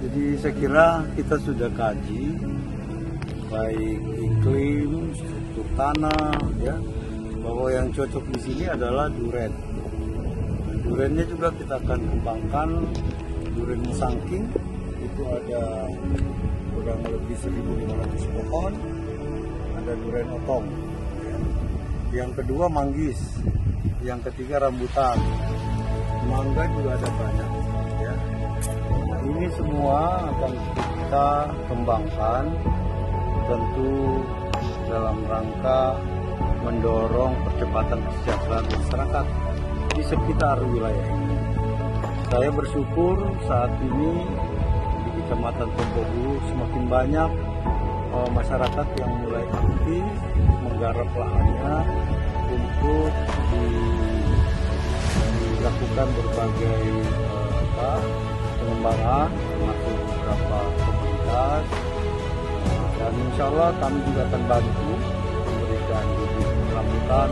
Jadi saya kira kita sudah kaji baik iklim, struktur tanah, ya bahwa yang cocok di sini adalah duren. Durennya juga kita akan kembangkan duren sangking itu ada kurang lebih 1.500 pohon, ada duren otong. ya. Yang kedua manggis, yang ketiga rambutan, mangga juga ada banyak. Ya. Ini semua akan kita kembangkan tentu dalam rangka mendorong percepatan kesejahteraan masyarakat di sekitar wilayah ini. Saya bersyukur saat ini di Kecamatan Tompogu semakin banyak eh, masyarakat yang mulai aktif menggarap lahannya untuk di- dilakukan berbagai pengembangan termasuk beberapa komunitas. Nah, dan insya Allah kami juga akan bantu memberikan bibit rambutan